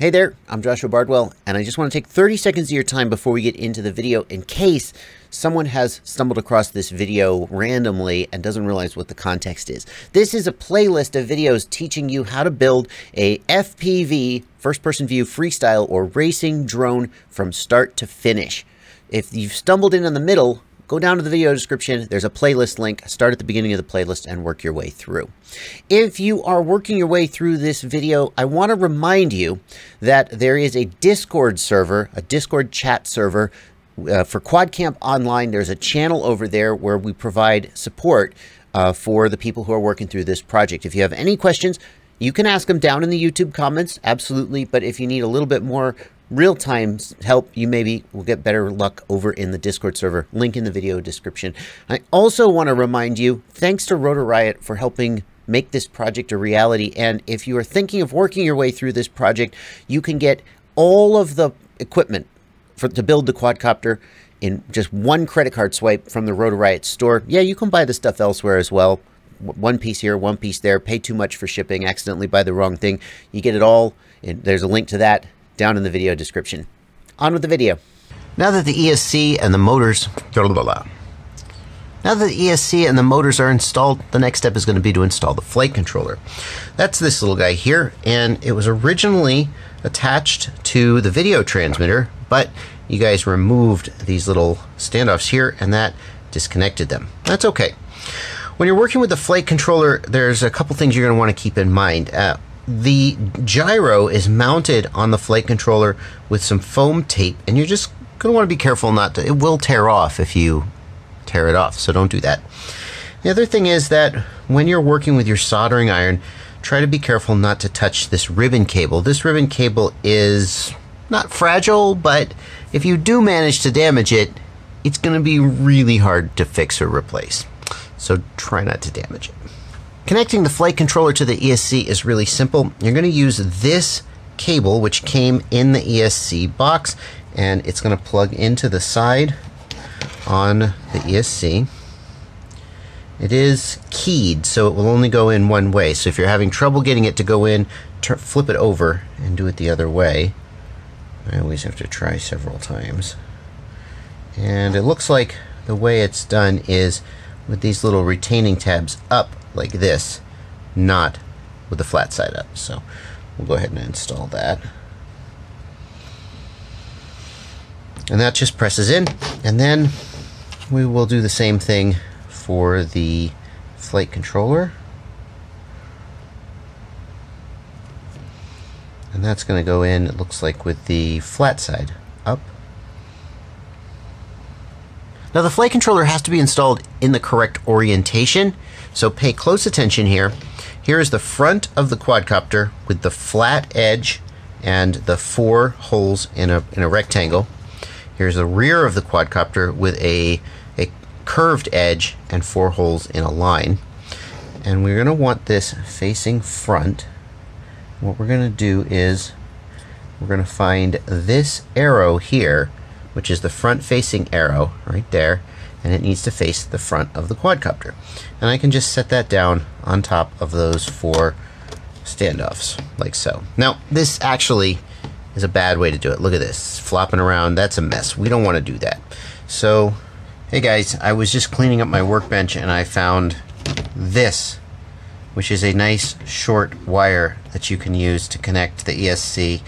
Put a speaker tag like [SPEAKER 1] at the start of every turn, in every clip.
[SPEAKER 1] Hey there, I'm Joshua Bardwell, and I just want to take 30 seconds of your time before we get into the video in case someone has stumbled across this video randomly and doesn't realize what the context is. This is a playlist of videos teaching you how to build a FPV, first person view freestyle or racing drone from start to finish. If you've stumbled in in the middle, go down to the video description. There's a playlist link. Start at the beginning of the playlist and work your way through. If you are working your way through this video, I want to remind you that there is a Discord server, a Discord chat server uh, for QuadCamp Online. There's a channel over there where we provide support uh, for the people who are working through this project. If you have any questions, you can ask them down in the YouTube comments, absolutely. But if you need a little bit more real time help, you maybe will get better luck over in the Discord server. Link in the video description. I also want to remind you, thanks to Rotor Riot for helping make this project a reality. And if you are thinking of working your way through this project, you can get all of the equipment for, to build the quadcopter in just one credit card swipe from the Rotor Riot store. Yeah, you can buy the stuff elsewhere as well. One piece here, one piece there. Pay too much for shipping, accidentally buy the wrong thing. You get it all. And there's a link to that down in the video description. On with the video. Now that the ESC and the motors, blah, blah, blah. Now that the ESC and the motors are installed, the next step is going to be to install the flight controller. That's this little guy here, and it was originally attached to the video transmitter, but you guys removed these little standoffs here, and that disconnected them. That's okay. When you're working with the flight controller, there's a couple things you're going to want to keep in mind. Uh, the gyro is mounted on the flight controller with some foam tape, and you're just going to want to be careful not to. It will tear off if you tear it off, so don't do that. The other thing is that when you're working with your soldering iron, try to be careful not to touch this ribbon cable. This ribbon cable is not fragile, but if you do manage to damage it, it's going to be really hard to fix or replace. So try not to damage it. Connecting the flight controller to the ESC is really simple. You're going to use this cable, which came in the ESC box, and it's going to plug into the side on the ESC. It is keyed, so it will only go in one way. So if you're having trouble getting it to go in, flip it over and do it the other way. I always have to try several times. And it looks like the way it's done is with these little retaining tabs up like this, not with the flat side up. So we'll go ahead and install that. And that just presses in, and then we will do the same thing for the flight controller. And that's going to go in, it looks like, with the flat side up. Now the flight controller has to be installed in the correct orientation, so pay close attention here. Here is the front of the quadcopter with the flat edge and the four holes in a, in a rectangle. Here's the rear of the quadcopter with a, a curved edge and four holes in a line. And we're going to want this facing front. What we're going to do is we're going to find this arrow here which is the front facing arrow right there and it needs to face the front of the quadcopter. And I can just set that down on top of those four standoffs like so. Now this actually is a bad way to do it. Look at this. Flopping around. That's a mess. We don't want to do that. So hey guys I was just cleaning up my workbench and I found this which is a nice short wire that you can use to connect the ESC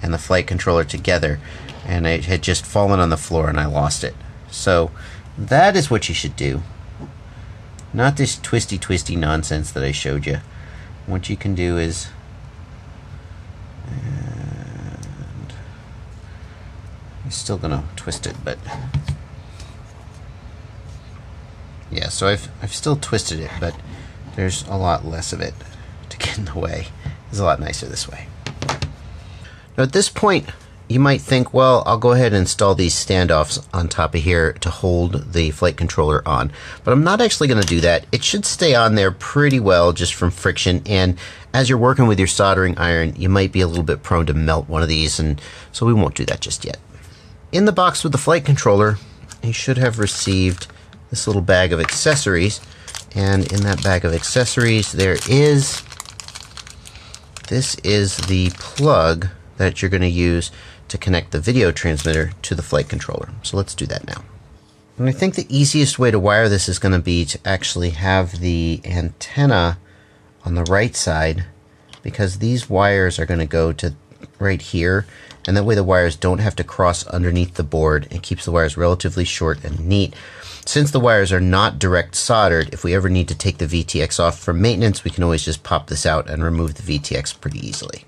[SPEAKER 1] and the flight controller together and it had just fallen on the floor and I lost it. So that is what you should do. Not this twisty twisty nonsense that I showed you. What you can do is I'm still gonna twist it, but yeah, so I've I've still twisted it, but there's a lot less of it to get in the way. It's a lot nicer this way. Now at this point you might think, well, I'll go ahead and install these standoffs on top of here to hold the flight controller on. But I'm not actually going to do that. It should stay on there pretty well just from friction. And as you're working with your soldering iron, you might be a little bit prone to melt one of these. And so we won't do that just yet. In the box with the flight controller, you should have received this little bag of accessories. And in that bag of accessories, there is, this is the plug that you're going to use to connect the video transmitter to the flight controller. So let's do that now. And I think the easiest way to wire this is going to be to actually have the antenna on the right side because these wires are going to go to right here and that way the wires don't have to cross underneath the board and keeps the wires relatively short and neat. Since the wires are not direct soldered, if we ever need to take the VTX off for maintenance, we can always just pop this out and remove the VTX pretty easily.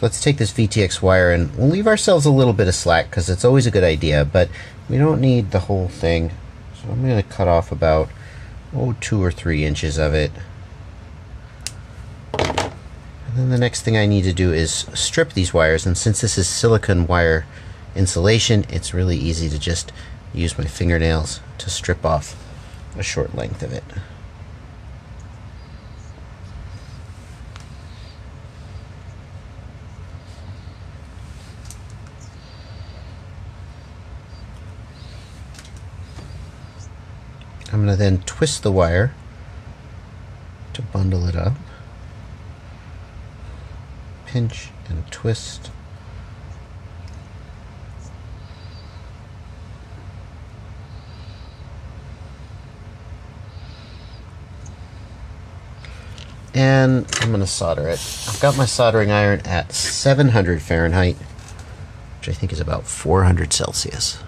[SPEAKER 1] So let's take this VTX wire and we'll leave ourselves a little bit of slack because it's always a good idea, but we don't need the whole thing. So I'm going to cut off about, oh, two or three inches of it. And then the next thing I need to do is strip these wires, and since this is silicone wire insulation, it's really easy to just use my fingernails to strip off a short length of it. I'm going to then twist the wire to bundle it up. Pinch and twist. And I'm going to solder it. I've got my soldering iron at 700 Fahrenheit, which I think is about 400 Celsius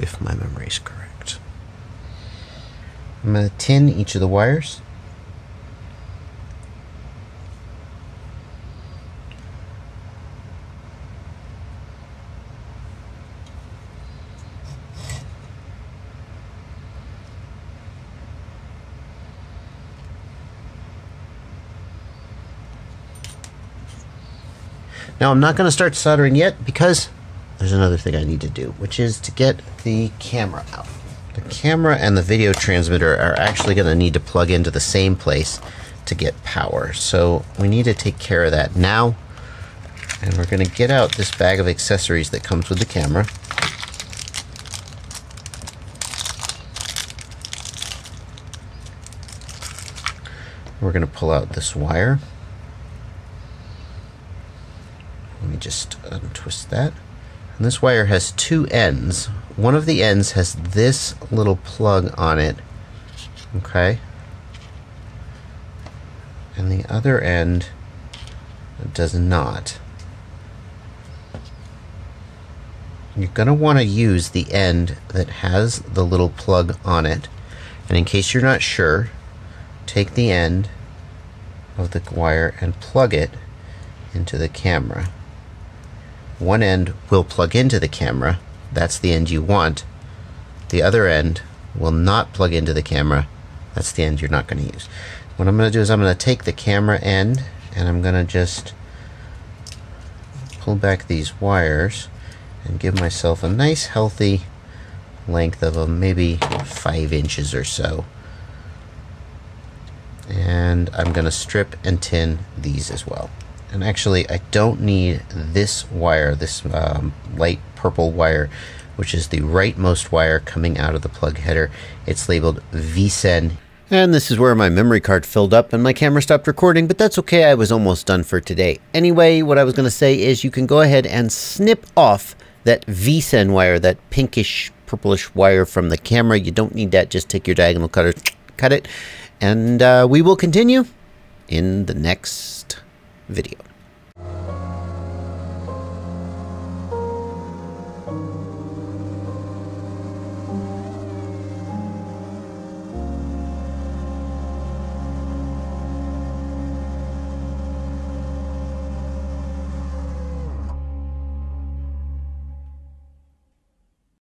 [SPEAKER 1] if my memory is correct. I'm going to tin each of the wires. Now I'm not going to start soldering yet because there's another thing I need to do, which is to get the camera out. Camera and the video transmitter are actually going to need to plug into the same place to get power. So we need to take care of that now. And we're going to get out this bag of accessories that comes with the camera. We're going to pull out this wire. Let me just untwist that. And this wire has two ends. One of the ends has this little plug on it. Okay. And the other end does not. You're going to want to use the end that has the little plug on it. And in case you're not sure, take the end of the wire and plug it into the camera. One end will plug into the camera. That's the end you want. The other end will not plug into the camera. That's the end you're not going to use. What I'm going to do is I'm going to take the camera end and I'm going to just pull back these wires and give myself a nice healthy length of them, maybe five inches or so. And I'm going to strip and tin these as well. And actually, I don't need this wire, this um, light purple wire, which is the rightmost wire coming out of the plug header. It's labeled VSEN. And this is where my memory card filled up and my camera stopped recording, but that's okay, I was almost done for today. Anyway, what I was going to say is you can go ahead and snip off that VSEN wire, that pinkish purplish wire from the camera. You don't need that, just take your diagonal cutter, cut it, and uh, we will continue in the next video.